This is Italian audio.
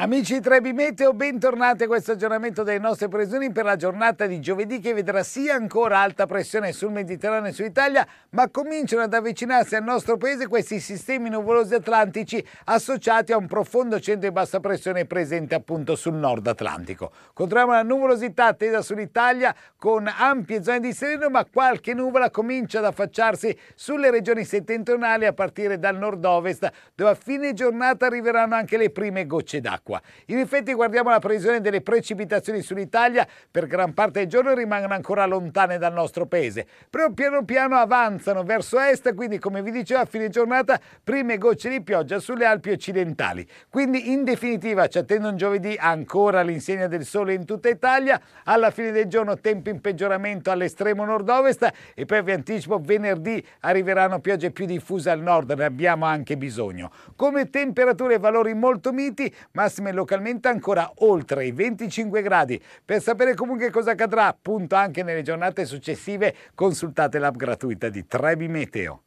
Amici Trebi Meteo, bentornati a questo aggiornamento delle nostre previsioni per la giornata di giovedì che vedrà sia ancora alta pressione sul Mediterraneo e sull'Italia, ma cominciano ad avvicinarsi al nostro paese questi sistemi nuvolosi atlantici associati a un profondo centro di bassa pressione presente appunto sul nord Atlantico. Controlliamo la nuvolosità attesa sull'Italia con ampie zone di sereno, ma qualche nuvola comincia ad affacciarsi sulle regioni settentrionali a partire dal nord-ovest, dove a fine giornata arriveranno anche le prime gocce d'acqua acqua. In effetti guardiamo la previsione delle precipitazioni sull'Italia, per gran parte del giorno rimangono ancora lontane dal nostro paese, però piano piano avanzano verso est, quindi come vi dicevo a fine giornata prime gocce di pioggia sulle Alpi occidentali. Quindi in definitiva ci attende un giovedì ancora all'insegna del sole in tutta Italia, alla fine del giorno tempo in peggioramento all'estremo nord-ovest e poi vi anticipo venerdì arriveranno piogge più diffuse al nord, ne abbiamo anche bisogno. Come temperature e valori molto miti, massimo massime localmente ancora oltre i 25 gradi. Per sapere comunque cosa accadrà appunto anche nelle giornate successive consultate l'app gratuita di Trebi Meteo.